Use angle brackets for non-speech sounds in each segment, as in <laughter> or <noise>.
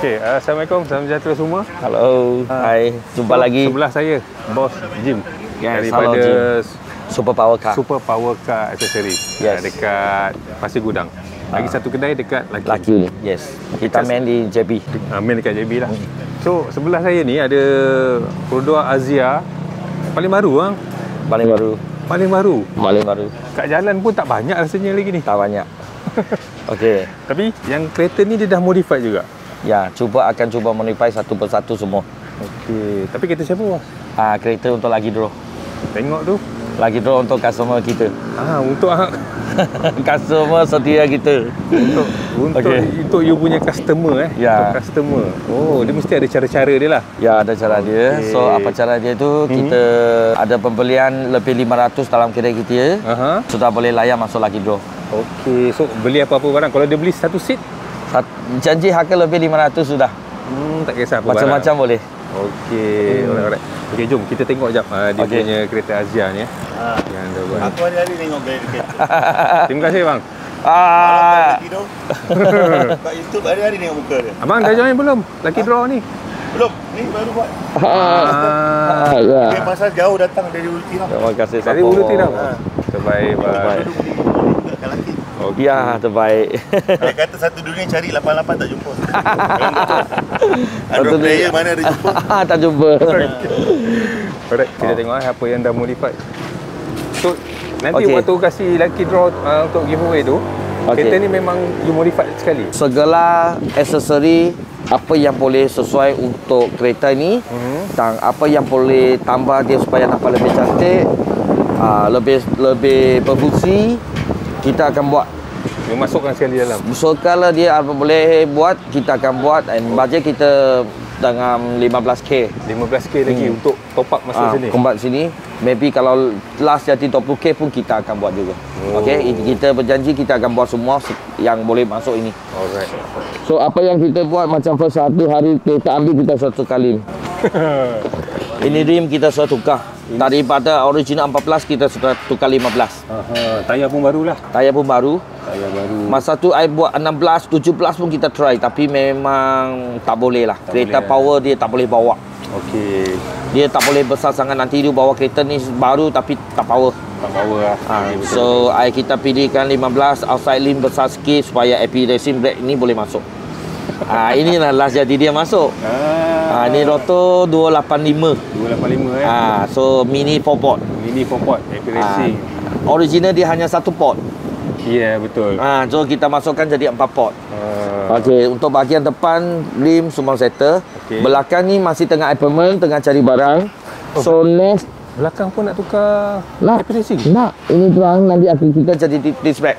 Okey, uh, Assalamualaikum, salam sejahtera semua. Hello. Hai. Jumpa So, lagi. Sebelah saya, Bos Jim. Yes, daripada Jim. Super Power Car. Super Power Car Accessory. Yes. Uh, dekat Pasir Gudang. Lagi satu kedai dekat Laki. Laki ni. Yes. Kita main di JB. Uh, main dekat JB lah. So, sebelah saya ni ada Corolla Azia. Paling baru bang. Paling baru. Paling baru. Paling baru. Kat jalan pun tak banyak rasanya lagi ni. Tak banyak. <laughs> Okey. Tapi yang kereta ni dia dah modified juga. Ya, cuba akan cuba modify satu persatu semua. Okey. Tapi kereta siapa bos? Ah, kereta untuk lagi draw. Tengok tu. Lagi draw untuk customer kita. Ah, untuk ah, <laughs> customer setia kita. untuk untuk Okey. untuk you punya customer eh. Ya. Untuk customer. Oh, dia mesti ada cara-cara dia lah. Ya, ada cara dia. Okey. So, apa cara dia tu? Kita ada pembelian lebih 500 dalam kedai kita. Aha. Sudah boleh layan masuk lagi draw. Okey, so beli apa-apa barang. Kalau dia beli satu seat, Janji harga lebih 500 sudah. hmm, tak kisah apa Macam-macam boleh. Okey, alright, alright. Okey, jom kita tengok jap uh, dia Okey. punya kereta Azia ni eh. Ha. Yang anda buat. Aku hari-hari tengok dekat <laughs> Terima kasih bang. Ah, Kat <laughs> YouTube hari-hari tengok muka dia Abang dah join belum? Lucky draw ni. Belum, ni baru buat Ah. ya. Dia pasal jauh datang dari Ulti Terima kasih Dari. Ulu Tiram. Terbaik bang. Terbaik. Okey. Ya, terbaik. <laughs> Dia kata satu dunia cari 88 tak jumpa Ada Satu player dunia. mana ada jumpa <laughs> tak jumpa. Alright, kita tengok eh, apa yang dah modified. So, nanti Okey. waktu kasih lucky draw uh, untuk giveaway tu, Okey. kereta ni memang you modified sekali. Segala aksesori apa yang boleh sesuai untuk kereta ni Mhm. dan apa yang boleh tambah dia supaya nampak lebih cantik, ah, lebih lebih berfungsi, kita akan buat. Masukkan sekali dalam. So kalau dia apa boleh buat, kita akan buat dan bajet kita dengan 15k. 15k lagi Hmm. untuk top up masuk Ah, sini. Kombat sini Maybe kalau last jadi 20k pun kita akan buat juga Oh. Okay Kita berjanji kita akan buat semua se- Yang boleh masuk ini Alright. So apa yang kita buat Macam first satu hari Kita ambil kita satu kali <laughs> Ini rim kita sudah tukar Daripada original 14 Kita sudah tukar 15 Aha, tayar pun barulah. Tayar pun baru Tayar baru. Masa tu I buat 16, 17 pun kita try Tapi memang tak boleh lah Tak Kereta boleh, eh? power dia tak boleh bawa Okey. Dia tak boleh besar sangat Nanti dia bawa kereta ni baru Tapi tak power Tak power lah. Ha, betul. so I kita pilihkan 15 outside lim besar sikit supaya AP racing brake ni boleh masuk. <laughs> Ah inilah last jadi dia masuk. Ah, Ah ni roto 285. 285 eh. Ah so mini 4 port. Mini four port, Happy Ah, Racing. original dia hanya satu port. Ya, yeah, betul. Ah so kita masukkan jadi 4 port. Ah, Okey, untuk bahagian depan rim semua settle. Okey. Belakang ni masih tengah appointment, tengah cari barang. So next belakang pun nak tukar. Happy Racing. Nak, ini terang nanti akan kita jadi di- disc brake.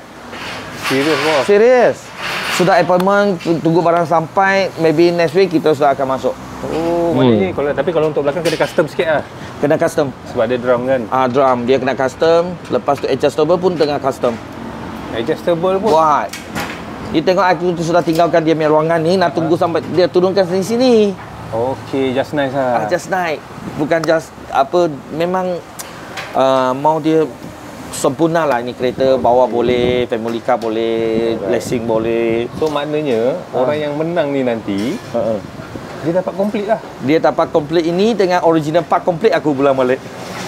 Serius bos. Serius. Sudah appointment, tu- tunggu barang sampai, maybe next week kita sudah akan masuk. Oh, maknanya kalau tapi kalau untuk belakang kena custom sikit lah. Kena custom. Sebab ada drum kan. Ah drum dia kena custom, lepas tu adjustable pun tengah custom. Adjustable pun. Buat. Dia tengok aku tu sudah tinggalkan dia punya ruangan ni, nak tunggu sampai dia turunkan sini sini. Okey, just nice Ah, lah. just naik. Bukan just apa memang uh, mau dia sempurna lah ni kereta bawa boleh, family car boleh, racing boleh. So maknanya orang yang menang ni nanti Uh-uh. dia dapat komplit lah. Dia dapat komplit ini dengan original part komplit aku pulang balik.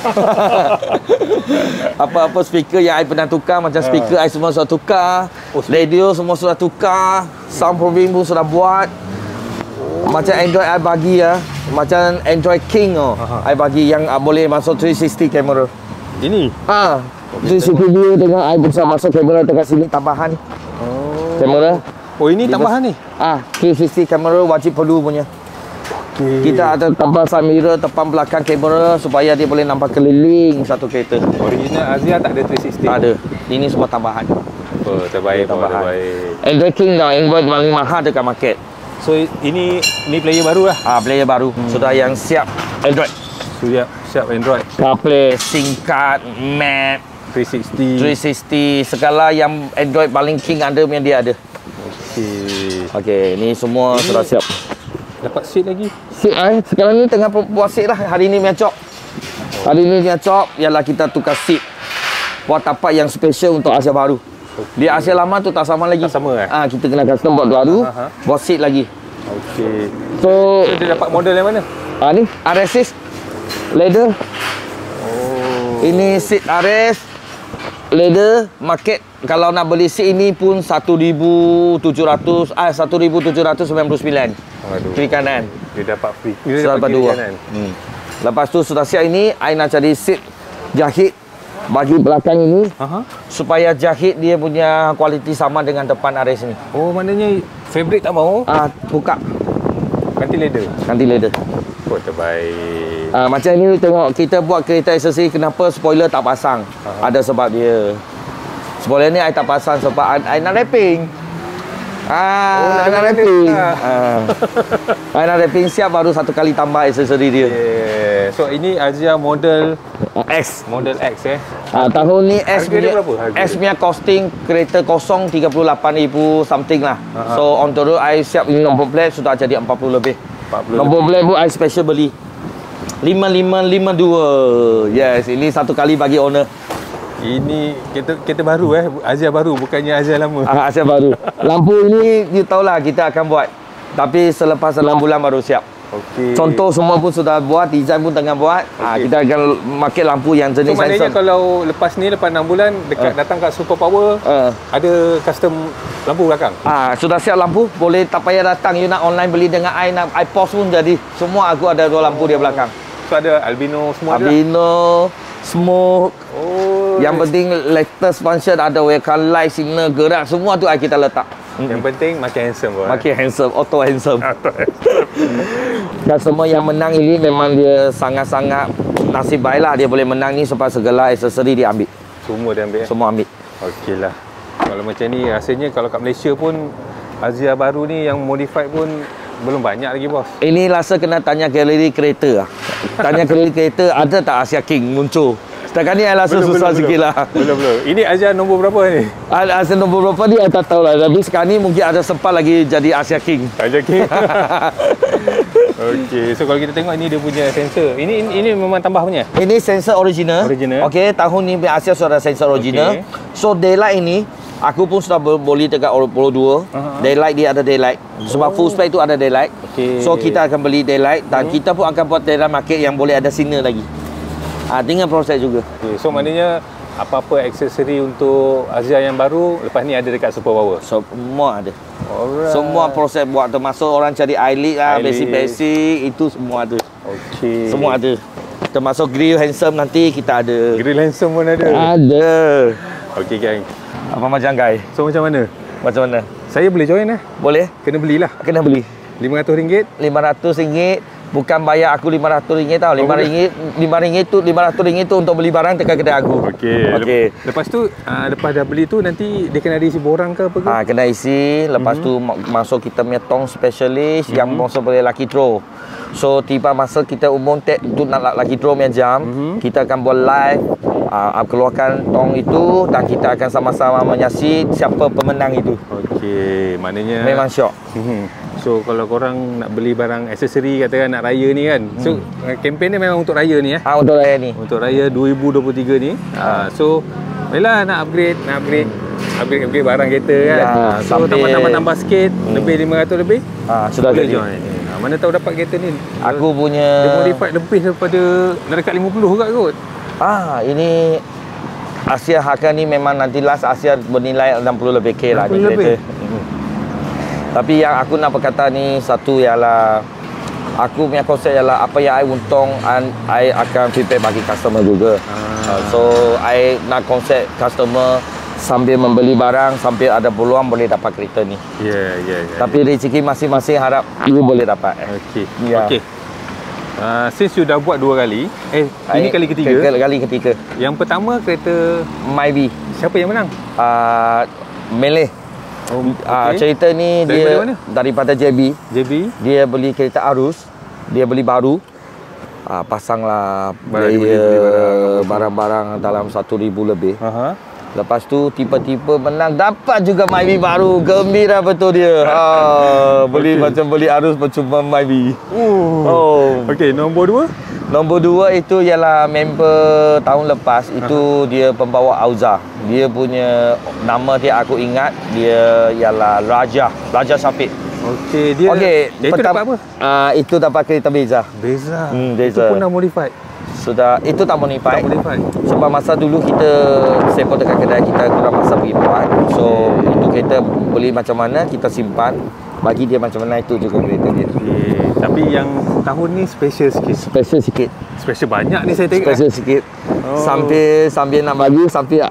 <laughs> Apa-apa speaker yang I pernah tukar macam speaker I semua sudah tukar. Oh, radio semua sudah tukar. Sound proofing pun sudah buat. Macam Android I bagi ya. Macam Android King oh. Aha. I bagi yang ah, boleh masuk 360 kamera. Ini. 360 view dengan I bisa masuk kamera dekat sini tambahan Oh. kamera. Oh, ini Dia tambahan ni. Ah, 360 kamera wajib perlu punya. Okey. Kita ada tambah side mirror depan belakang kamera supaya dia boleh nampak keliling satu kereta. original Azia tak ada 360. Tak ada. Ini semua tambahan. Oh, terbaik, oh, Tambahan. terbaik. Android King dah Android paling mahal dekat market. So ini ni player baru lah. Ah, player baru. Sudah yang siap Android. Siap, siap Android CarPlay, SIM card, map, 360. 360, segala yang Android paling king ada punya dia ada. Okey. Okey, ni semua Ini- sudah siap. Dapat seat lagi. Seat eh, sekarang ni tengah buat seat lah. Hari ni punya chop. Hari ni punya chop ialah kita tukar seat. Buat tapak yang special untuk Asia baru. Di Asia lama tu tak sama lagi. Tak sama, eh? Ah, kita kena custom buat baru. Buat seat lagi. Okey. So, So dia dapat model yang mana? ah ni RSS leather. Oh. Ini seat RS leather market kalau nak beli seat ini pun 1700 ah 1799 Aduh. kiri kanan. Dia dapat free. Dia dapat dua. kanan. Hmm. Lepas tu sudah siap ini, I nak cari seat jahit bagi belakang ini Aha. supaya jahit dia punya kualiti sama dengan depan RS ni. Oh, maknanya fabric tak mau. Ah, buka Ganti leather. ganti leather. Oh, terbaik. Ah, macam ni tengok kita buat kereta aksesori kenapa spoiler tak pasang? Aha. Ada sebab dia. Spoiler ni I tak pasang sebab I, I nak wrapping. Ah, Oh, nak wrapping lah. Ah. I nak wrapping siap baru satu kali tambah aksesori dia. Yeah. So ini Azia model X. model X eh. Ah, tahun ni S dia punya, S dia? punya costing kereta kosong 38,000 something lah. Ah, So on the road I siap ini nombor plate sudah jadi 40 lebih. 40 Nombor plate pun I special beli. 5552. Yes, ini satu kali bagi owner. Ini kereta kereta baru eh. Azia baru bukannya Azia lama. Ah, Asia baru. Lampu ini you tahulah kita akan buat. Tapi selepas 6 bulan baru siap. Okey. Contoh semua pun sudah buat, design pun tengah buat. Ah, Okey. kita akan market lampu yang So jenis maknanya sensor. kalau lepas ni lepas 6 bulan dekat datang kat Super Power Ah. ada custom lampu belakang. Ah, sudah siap lampu, boleh tak payah datang. You nak online beli dengan I nak I post pun jadi. Semua aku ada dua lampu dia belakang. So ada albino semua ada. Albino, smoke. Oh. Yang penting latest function ada welcome light, signal, gerak semua tu I kita letak. yang penting makin handsome bro. Makin handsome, auto handsome. <laughs> Customer yang menang ini memang dia sangat-sangat nasib baik lah dia boleh menang ni sebab segala aksesori dia ambil. semua dia ambil. eh? Semua ambil. Okey lah. Kalau macam ni rasanya kalau kat Malaysia pun Azia baru ni yang modified pun belum banyak lagi bos. Ini rasa kena tanya galeri kereta lah. Tanya galeri kereta ada tak Asia King muncul? Setakat ni I rasa susah sikit lah. Belum belum. Ini Azia nombor berapa ni? Asia nombor berapa ni I tak tahu lah. Tapi sekarang ni mungkin ada sempat lagi jadi Asia King. Azia King. <laughs> Okey, so kalau kita tengok ini dia punya sensor. Ini ini, ini memang tambah punya. Ini sensor original. Original. Okey, tahun ni Asia sudah sensor original. Okey. So daylight ini aku pun sudah boleh dekat Polo 2. Aha. Daylight dia ada daylight. Sebab full spec tu ada daylight. Okey. So kita akan beli daylight dan kita pun akan buat daylight market yang boleh ada signal lagi. Ah, tinggal proses juga. Okey, so maknanya apa-apa aksesori untuk Azia yang baru lepas ni ada dekat Super Power. So, semua ada. Alright. Semua proses buat termasuk orang cari eyelid lah, basic-basic itu semua ada. Okey. Semua ada. Termasuk grill handsome nanti kita ada. Grill handsome pun ada. Ada. Okey gang. Apa macam guys? So macam mana? Macam mana? Saya boleh join eh? Boleh? Kena belilah. Kena beli. RM500. RM500 bukan bayar aku RM500 tau. RM5 RM5 tu RM500 tu untuk beli barang dekat kedai aku. Okey. Okey. Lep- Lepas tu uh, lepas dah beli tu nanti dia kena ada isi borang ke apa ke? Ha, kena isi, lepas Mhm. tu ma- masuk kita punya tong specialist yang masuk boleh lucky draw. So tiba masa kita umum tek tu nak lucky draw punya jam, Mhm. kita akan buat live uh, keluarkan tong itu dan kita akan sama-sama menyaksikan siapa pemenang itu. Okey, maknanya Memang syok. Mhm. So kalau korang nak beli barang aksesori katakan nak raya ni kan. So Hmm. uh, kempen ni memang untuk raya ni eh. Ah untuk raya ni. Untuk raya 2023 ni. Uh, so Yalah nak upgrade, nak upgrade upgrade upgrade barang kereta kan. Ya, Ah, so tambah-tambah-tambah sikit, lebih 500 lebih. Ah sudah boleh jadi. join. Ah, mana tahu dapat kereta ni. Aku dia punya modified lebih daripada dekat 50 juga kot. Ah, ini Asia Haka ni memang nanti last Asia bernilai 60 lebih K lah ni 60 lebih? kereta. Tapi yang aku nak berkata ni satu ialah aku punya konsep ialah apa yang I untung and I akan feedback bagi customer juga. Ah. Uh, so I nak konsep customer sambil membeli barang sambil ada peluang boleh dapat kereta ni. Ya, ya, ya. Tapi rezeki masing-masing harap you boleh dapat. Okey. Ya. Okey. Uh, since you dah buat dua kali, eh ini kali ketiga. Kali, kali ketiga. Yang pertama kereta Myvi. siapa yang menang? Uh, Meleh. Oh, Ah, okey. cerita ni Daripada dia mana? daripada JB. JB. Dia beli kereta arus. Dia beli baru. Ah, pasanglah Barang dia barang. barang-barang dalam 1000 lebih. Aha. Lepas tu tiba-tiba menang dapat juga Myvi baru. Gembira betul dia. Ha, beli <laughs> Okey. macam beli arus percuma Myvi. Oh. Oh. Okey, nombor dua. Nombor dua itu ialah member tahun lepas itu dia pembawa Auza. Dia punya nama dia aku ingat dia ialah Raja, Raja Syafiq. Okey, dia Okey, dia itu dapat apa? Uh, itu dapat kereta Beza. Beza. Hmm, Itu Beza. pun dah modified. Sudah itu tak modified. Tak modified. Sebab masa dulu kita sepot dekat kedai kita kurang masa pergi buat. So itu kereta beli macam mana kita simpan bagi dia macam mana itu juga kereta dia. Okey, tapi yang tahun ni special sikit. Special sikit. Special banyak ni saya tengok. Special sikit. Oh. Sampai sambil nak bagi sampai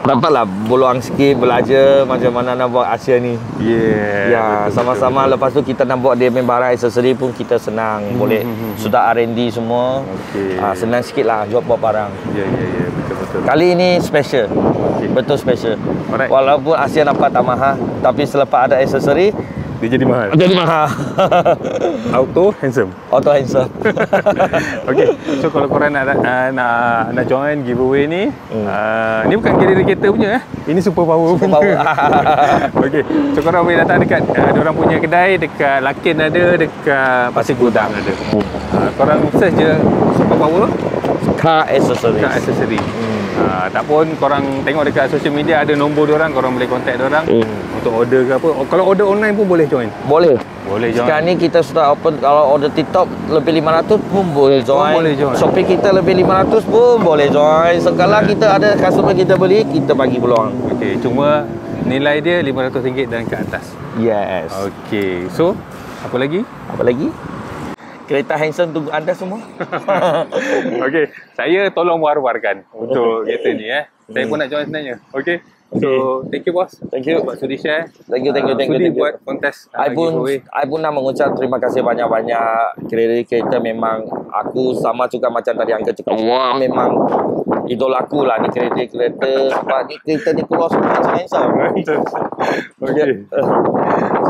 dapatlah boluang sikit belajar macam mana nak buat Asia ni. Yeah. Ya, betul, sama-sama betul, lepas tu kita nak buat dia main barang aksesori pun kita senang boleh hmm, hmm. sudah R&D semua. Okey. Ah, senang sikit lah jual buat barang. Ya, ya, ya, betul betul. Kali ini special. Okey. Betul special. Alright. Walaupun Asia nampak tak mahal, tapi selepas ada aksesori Dia jadi mahal. jadi mahal. <laughs> Auto handsome. Auto handsome. <laughs> Okey, so kalau korang nak uh, nak nak join giveaway ni, Hmm. uh, ni bukan kira kereta punya eh. Ini super power Super punya. power. <laughs> Okey, so korang boleh datang dekat uh, orang punya kedai dekat Lakin ada, dekat Pasir Gudang ada. Uh, korang search je super power Car accessories. kat accessory. Hmm. Uh, tak pun korang tengok dekat social media ada nombor dia orang, korang boleh contact dia orang Hmm. untuk order ke apa. Oh, kalau order online pun boleh join. Boleh. Boleh join. Sekarang ni kita sudah open kalau order TikTok lebih 500 pun boleh join. boleh join. Shopee kita lebih 500 pun boleh join. Sekala kita ada customer kita beli, kita bagi peluang. Okey, cuma nilai dia RM500 dan ke atas. Yes. Okey, so apa lagi? Apa lagi? Kereta handsome tunggu anda semua. <laughs> Okey, saya tolong war-warkan untuk kereta ni eh. Saya pun nak join sebenarnya. Okey. So, thank you boss. Thank you. Buat sudi share. Thank you, thank you, Ah, thank you, Sudi thank you. buat kontes uh, I pun. I pun nak mengucap terima kasih banyak-banyak kereta kereta memang aku sama juga macam tadi Angka cakap memang idola aku lah ni kereta-kereta sebab ni kereta ni keluar semua macam handsome. <laughs> Okey.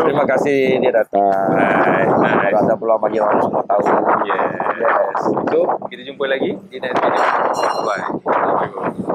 Terima kasih dia datang. Nice, nice. Kalau ada peluang bagi orang semua tahu. Yes. Yes. So, kita jumpa lagi di next video. Bye.